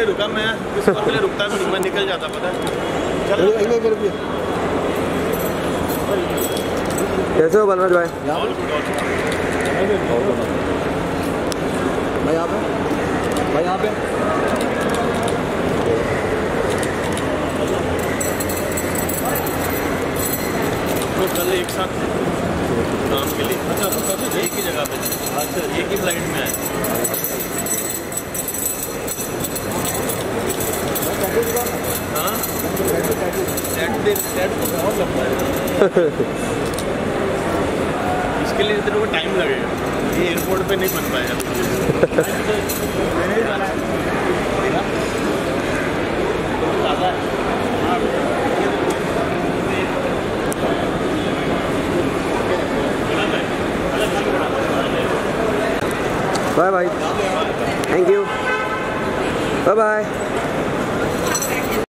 लिए रुका मैं और के लिए रुकता भी मैं निकल जाता पता है। चलो। कैसे हो बलराज भाई? भाई यहाँ पे भाई यहाँ पे तो कल एक साथ काम के लिए अच्छा तो कभी एक ही जगह पे अच्छा एक ही फ़्लाइट में आए इसके लिए तेरे को टाइम लगेगा ये एयरपोर्ट पे नहीं बन पाएगा bye bye thank you bye bye